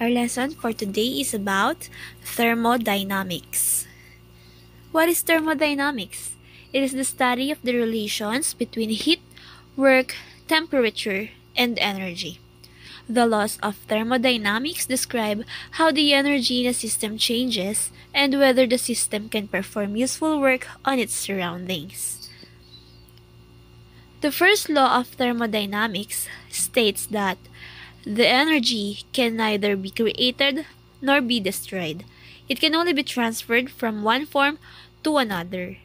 Our lesson for today is about thermodynamics. What is thermodynamics? It is the study of the relations between heat, work, temperature, and energy. The laws of thermodynamics describe how the energy in a system changes and whether the system can perform useful work on its surroundings. The first law of thermodynamics states that the energy can neither be created nor be destroyed. It can only be transferred from one form to another.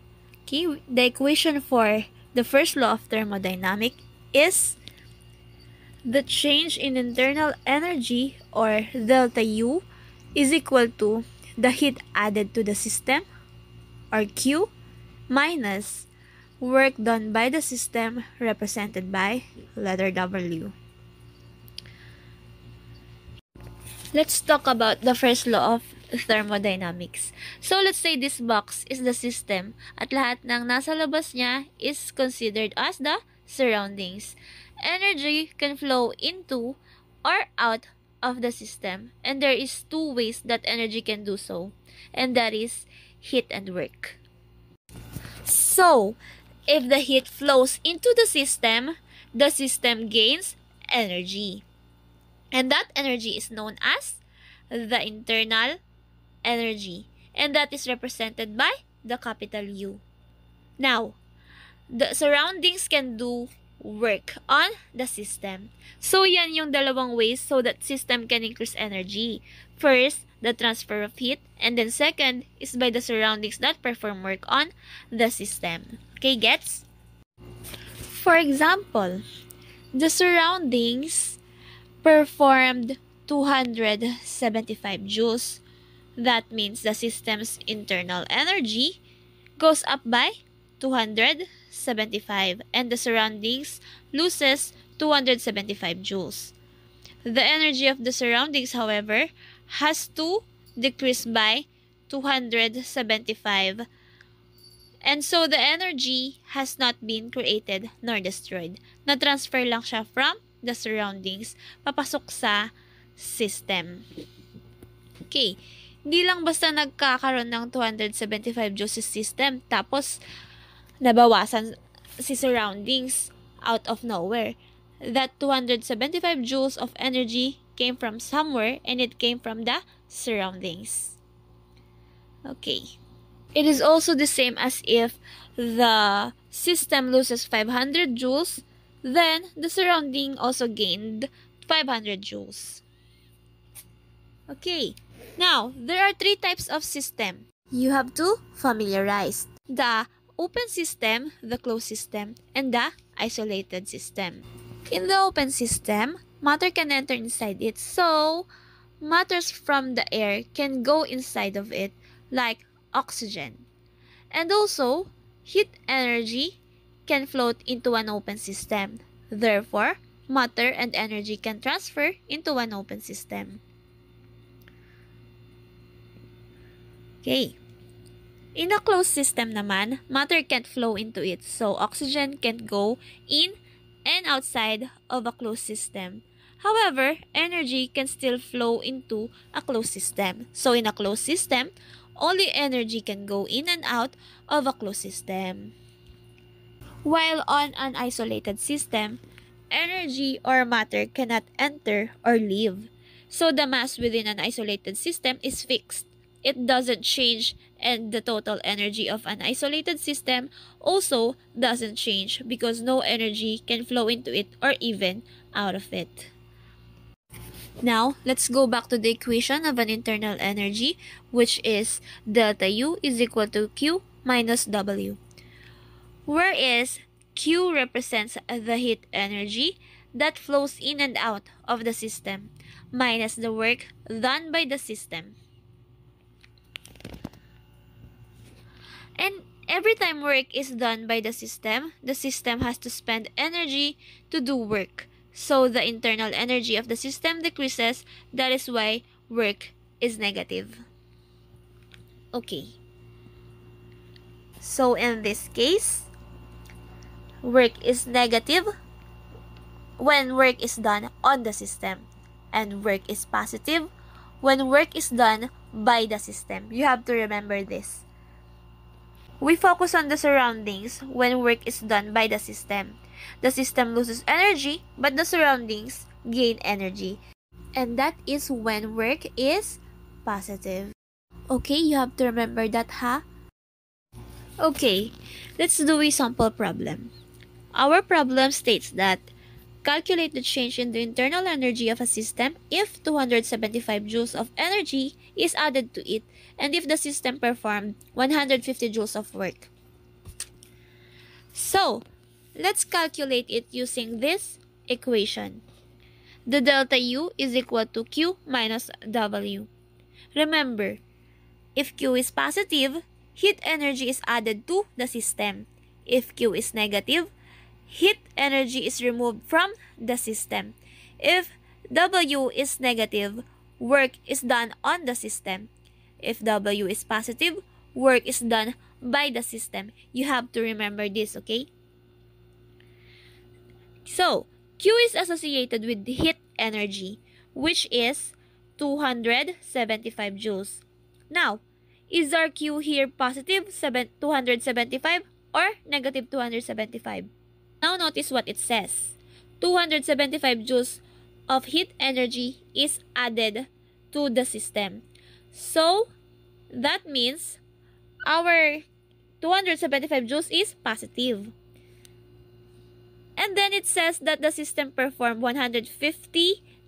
Okay, the equation for the first law of thermodynamics is the change in internal energy or delta U is equal to the heat added to the system or Q minus work done by the system represented by letter W. Let's talk about the first law of thermodynamics. So, let's say this box is the system at lahat ng nasa labas niya is considered as the surroundings. Energy can flow into or out of the system and there is two ways that energy can do so and that is heat and work. So, if the heat flows into the system, the system gains energy. And that energy is known as the internal energy. And that is represented by the capital U. Now, the surroundings can do work on the system. So, yan yung dalawang ways so that system can increase energy. First, the transfer of heat. And then second is by the surroundings that perform work on the system. Okay, gets? For example, the surroundings performed 275 joules. That means the system's internal energy goes up by 275 and the surroundings loses 275 joules. The energy of the surroundings, however, has to decrease by 275 and so the energy has not been created nor destroyed. Na-transfer lang siya from the surroundings papasok sa system. Okay. Hindi lang basta nagkakaroon ng 275 joules sa system tapos nabawasan si surroundings out of nowhere. That 275 joules of energy came from somewhere and it came from the surroundings. Okay. It is also the same as if the system loses 500 joules then, the surrounding also gained 500 joules. Okay, now, there are three types of system. You have to familiarize. The open system, the closed system, and the isolated system. In the open system, matter can enter inside it, so matters from the air can go inside of it, like oxygen. And also, heat energy can float into an open system. Therefore, matter and energy can transfer into an open system. Okay. In a closed system naman, matter can't flow into it, so oxygen can't go in and outside of a closed system. However, energy can still flow into a closed system. So in a closed system, only energy can go in and out of a closed system. While on an isolated system, energy or matter cannot enter or leave. So the mass within an isolated system is fixed. It doesn't change and the total energy of an isolated system also doesn't change because no energy can flow into it or even out of it. Now, let's go back to the equation of an internal energy, which is delta U is equal to Q minus W whereas Q represents the heat energy that flows in and out of the system minus the work done by the system. And every time work is done by the system, the system has to spend energy to do work. So the internal energy of the system decreases. That is why work is negative. Okay. So in this case, work is negative when work is done on the system and work is positive when work is done by the system. You have to remember this. We focus on the surroundings when work is done by the system. The system loses energy, but the surroundings gain energy. And that is when work is positive. Okay, you have to remember that, ha? Okay, let's do a sample problem. Our problem states that calculate the change in the internal energy of a system if 275 joules of energy is added to it and if the system performed 150 joules of work. So, let's calculate it using this equation. The delta U is equal to Q minus W. Remember, if Q is positive, heat energy is added to the system. If Q is negative, heat energy is removed from the system. If W is negative, work is done on the system. If W is positive, work is done by the system. You have to remember this, okay? So, Q is associated with heat energy, which is 275 joules. Now, is our Q here positive 275 or negative 275? Now notice what it says. 275 joules of heat energy is added to the system. So, that means our 275 joules is positive. And then it says that the system performed 150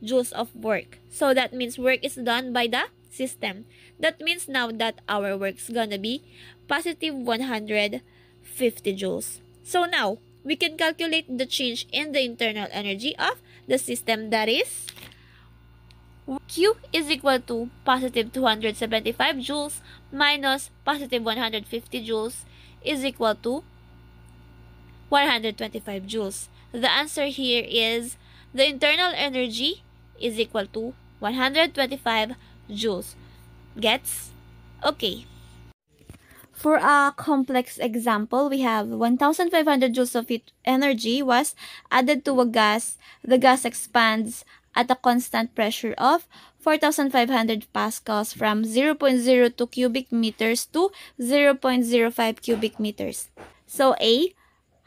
joules of work. So that means work is done by the system. That means now that our work's gonna be positive 150 joules. So now, we can calculate the change in the internal energy of the system that is Q is equal to positive 275 joules minus positive 150 joules is equal to 125 joules. The answer here is the internal energy is equal to 125 joules. Gets? Okay. For a complex example, we have 1,500 joules of heat energy was added to a gas. The gas expands at a constant pressure of 4,500 pascals from 0.02 cubic meters to 0.05 cubic meters. So A,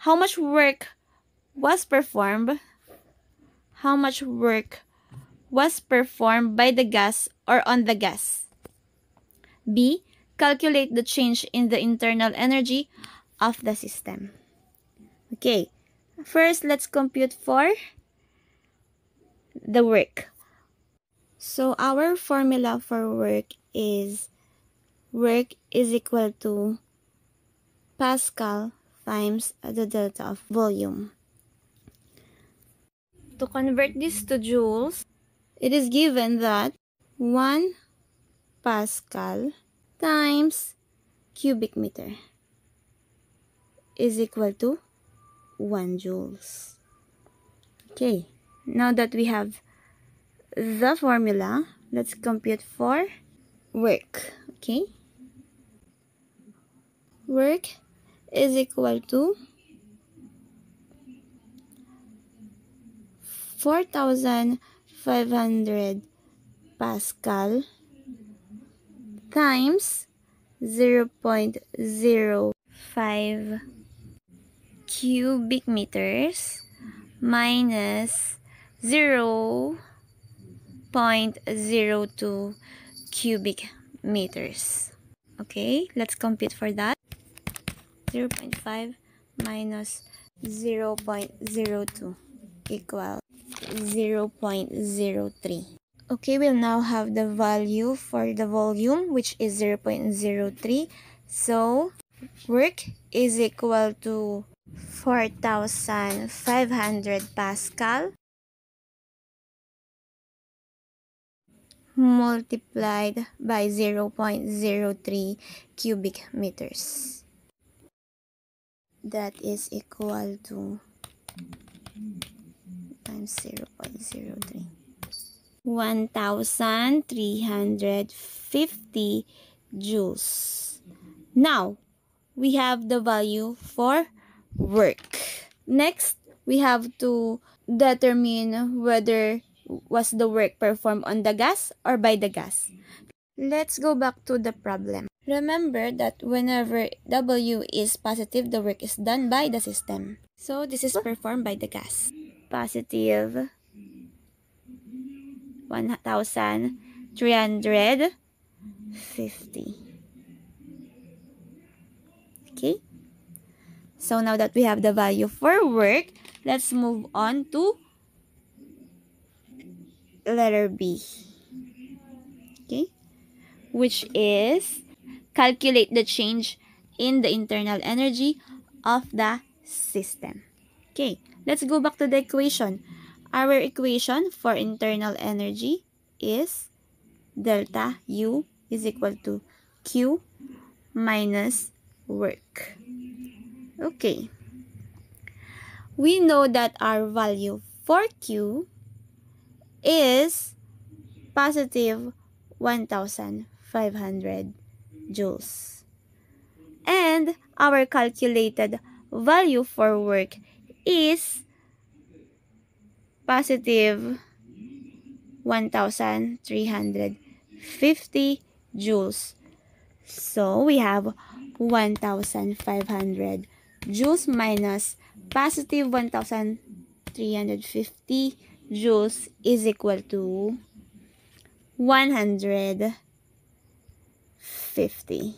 how much work was performed? How much work was performed by the gas or on the gas? B, calculate the change in the internal energy of the system. Okay, first let's compute for the work. So our formula for work is work is equal to Pascal times the delta of volume. To convert this to joules, it is given that 1 Pascal times cubic meter is equal to 1 joules. Okay. Now that we have the formula, let's compute for work. Okay? Work is equal to 4,500 Pascal times 0 0.05 cubic meters minus 0 0.02 cubic meters. Okay, let's compute for that. 0 0.5 minus 0 0.02 equals 0 0.03. Okay, we'll now have the value for the volume, which is 0 0.03. So, work is equal to 4,500 Pascal multiplied by 0.03 cubic meters. That is equal to times 0.03. 1,350 joules. Now, we have the value for work. Next, we have to determine whether Was the work performed on the gas or by the gas? Let's go back to the problem. Remember that whenever W is positive, the work is done by the system. So this is performed by the gas. Positive 1,350. Okay? So now that we have the value for work, let's move on to letter B. Okay? Which is calculate the change in the internal energy of the system. Okay, let's go back to the equation. Our equation for internal energy is delta U is equal to Q minus work. Okay. We know that our value for Q is positive 1,500 joules. And our calculated value for work is positive 1,350 joules. So we have 1,500 joules minus positive 1,350 joules is equal to 150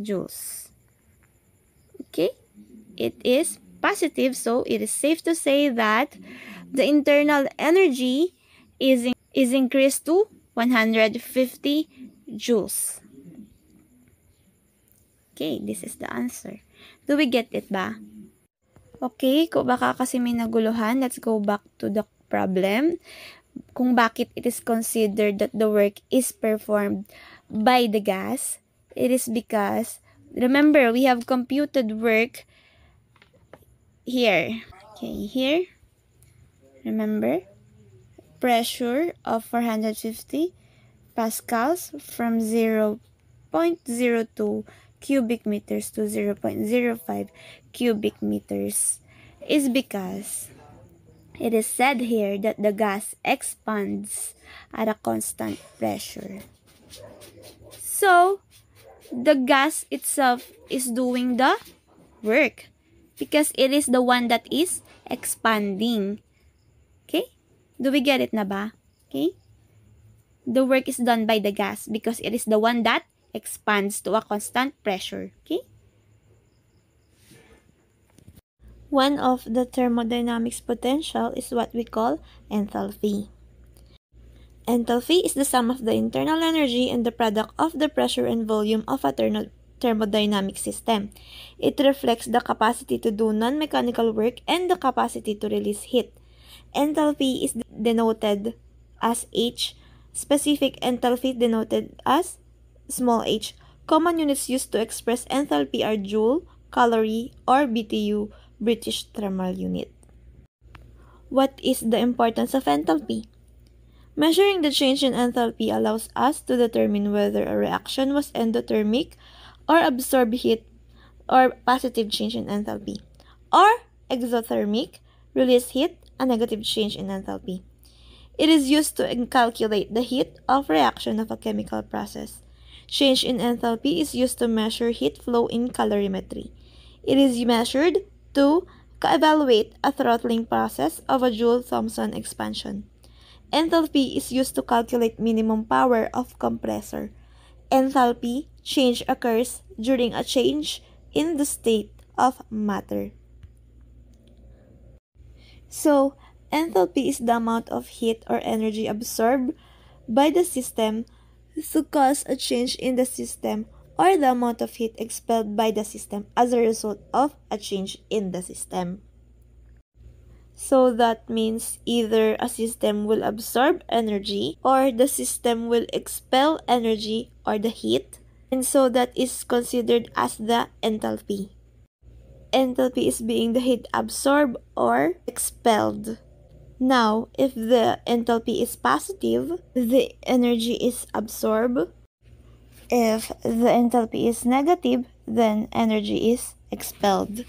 joules. Okay, it is positive, so it is safe to say that the internal energy is, in, is increased to 150 joules. Okay, this is the answer. Do we get it ba? Okay, kung baka kasi may naguluhan, let's go back to the problem. Kung bakit it is considered that the work is performed by the gas, it is because, remember, we have computed work here. Okay, here. Remember? Pressure of 450 pascals from 0 0.02 cubic meters to 0.05 cubic meters is because it is said here that the gas expands at a constant pressure. So, the gas itself is doing the work because it is the one that is expanding. Okay? Do we get it na ba? Okay? The work is done by the gas because it is the one that expands to a constant pressure. Okay? One of the thermodynamics potential is what we call enthalpy. Enthalpy is the sum of the internal energy and the product of the pressure and volume of a thermodynamic system. It reflects the capacity to do non-mechanical work and the capacity to release heat. Enthalpy is denoted as H. Specific enthalpy denoted as small h. Common units used to express enthalpy are joule, calorie, or BTU, British Thermal Unit. What is the importance of enthalpy? Measuring the change in enthalpy allows us to determine whether a reaction was endothermic or absorb heat or positive change in enthalpy, or exothermic, release heat, a negative change in enthalpy. It is used to calculate the heat of reaction of a chemical process. Change in enthalpy is used to measure heat flow in calorimetry. It is measured to evaluate a throttling process of a Joule-Thomson expansion. Enthalpy is used to calculate minimum power of compressor. Enthalpy change occurs during a change in the state of matter. So, enthalpy is the amount of heat or energy absorbed by the system to cause a change in the system or the amount of heat expelled by the system as a result of a change in the system. So that means either a system will absorb energy or the system will expel energy or the heat. And so that is considered as the enthalpy. Enthalpy is being the heat absorbed or expelled. Now, if the enthalpy is positive, the energy is absorbed. If the enthalpy is negative, then energy is expelled.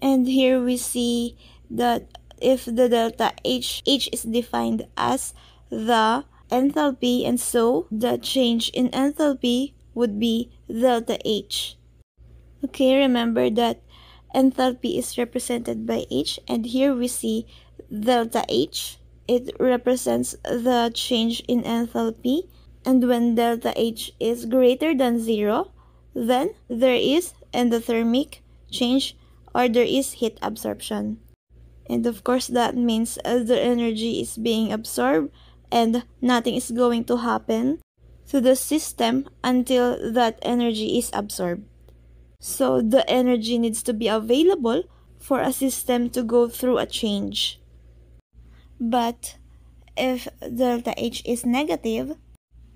And here we see that if the delta H, H is defined as the enthalpy and so the change in enthalpy would be delta H. Okay, remember that enthalpy is represented by H and here we see delta H. It represents the change in enthalpy and when delta H is greater than 0, then there is endothermic change or there is heat absorption. And of course that means the energy is being absorbed and nothing is going to happen to the system until that energy is absorbed. So the energy needs to be available for a system to go through a change. But if delta H is negative,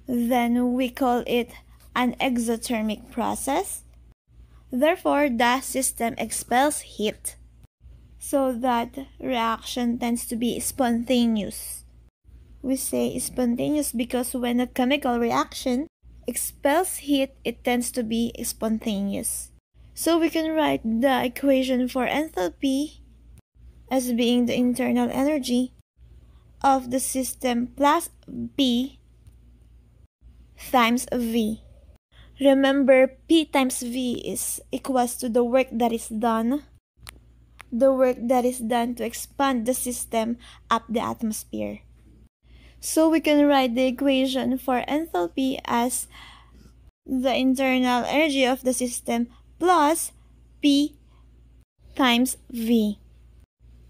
then we call it an exothermic process. Therefore, the system expels heat. So that reaction tends to be spontaneous. We say spontaneous because when a chemical reaction expels heat, it tends to be spontaneous. So we can write the equation for enthalpy as being the internal energy of the system plus P times V. Remember, P times V is equals to the work that is done. The work that is done to expand the system up the atmosphere. So we can write the equation for enthalpy as the internal energy of the system plus P times V.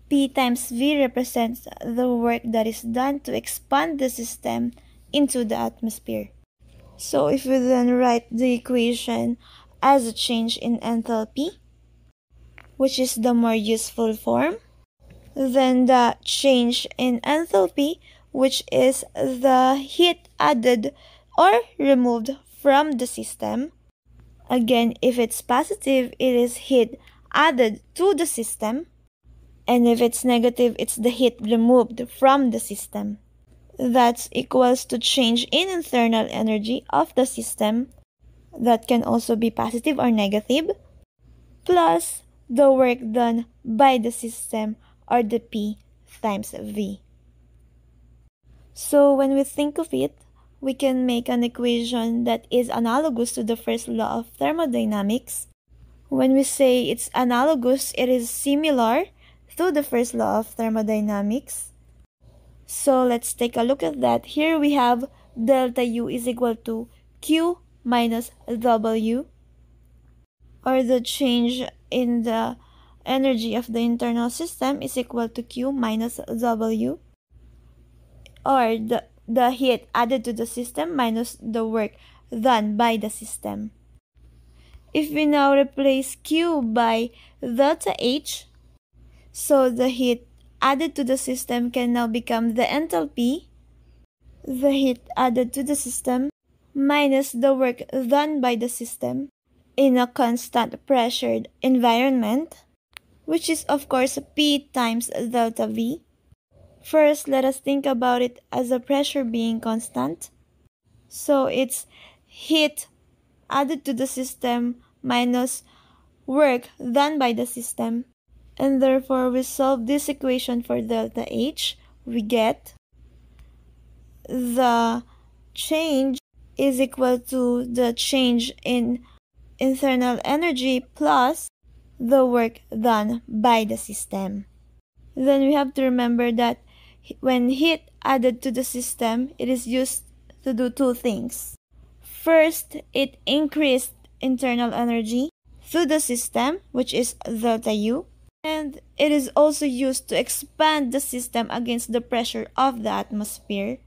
P times V represents the work that is done to expand the system into the atmosphere. So if we then write the equation as a change in enthalpy, which is the more useful form, then the change in enthalpy, which is the heat added or removed from the system, Again, if it's positive, it is heat added to the system. And if it's negative, it's the heat removed from the system. That's equals to change in internal energy of the system. That can also be positive or negative. Plus the work done by the system or the P times V. So when we think of it, we can make an equation that is analogous to the first law of thermodynamics. When we say it's analogous, it is similar to the first law of thermodynamics. So let's take a look at that. Here we have delta U is equal to Q minus W or the change in the energy of the internal system is equal to Q minus W or the the heat added to the system minus the work done by the system. If we now replace Q by delta H, so the heat added to the system can now become the enthalpy, the heat added to the system, minus the work done by the system in a constant pressured environment, which is of course P times delta V. First, let us think about it as a pressure being constant. So it's heat added to the system minus work done by the system. And therefore, we solve this equation for delta H. We get the change is equal to the change in internal energy plus the work done by the system. Then we have to remember that when heat added to the system, it is used to do two things. First, it increased internal energy through the system, which is delta U, and it is also used to expand the system against the pressure of the atmosphere.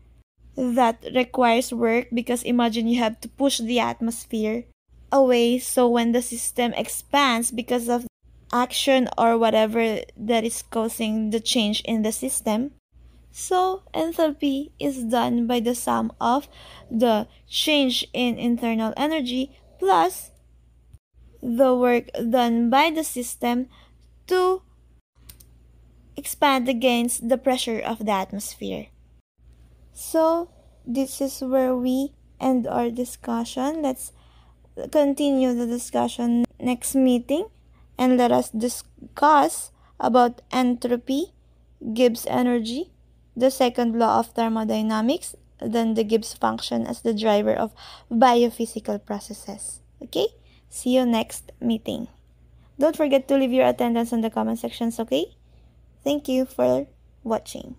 That requires work because imagine you have to push the atmosphere away so when the system expands because of action or whatever that is causing the change in the system, so enthalpy is done by the sum of the change in internal energy plus the work done by the system to expand against the pressure of the atmosphere. So this is where we end our discussion. Let's continue the discussion next meeting and let us discuss about entropy Gibbs energy, the second law of thermodynamics, then the Gibbs function as the driver of biophysical processes. Okay? See you next meeting. Don't forget to leave your attendance in the comment sections, okay? Thank you for watching.